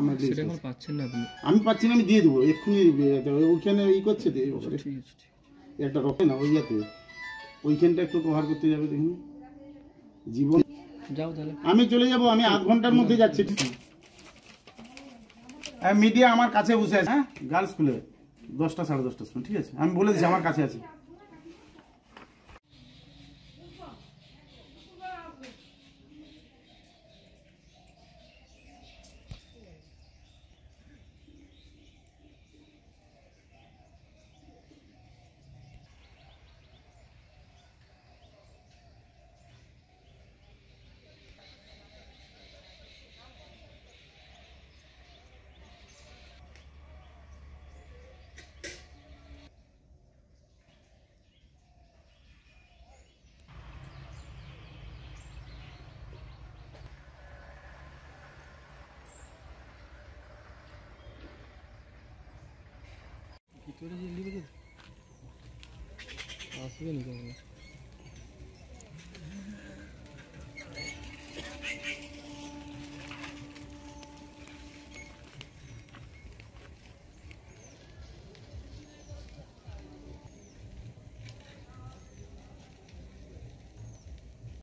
আমার সেটা এখন পাচ্ছেন না আপনি। আমি পাচ্ছি না আমি দিয়ে দেবো এক্ষুনি ওইখানে ই করছে আছে। একটা রকে না ওই ইয়াতে। ওইখানটা একটু কভার করতে যাবে দেখুন জীবন যাও তাহলে। আমি চলে যাব আমি আধ ঘণ্টার মধ্যে যাচ্ছি। ঠিক মিডিয়া আমার কাছে বসে আছে। হ্যাঁ গার্লস স্কুলে দশটা সাড়ে দশটার সময় ঠিক আছে? আমি বলে দিচ্ছি আমার কাছে আছে। थोड़ी जल्दी बजे आँसू भी निकल गया